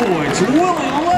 points. Willing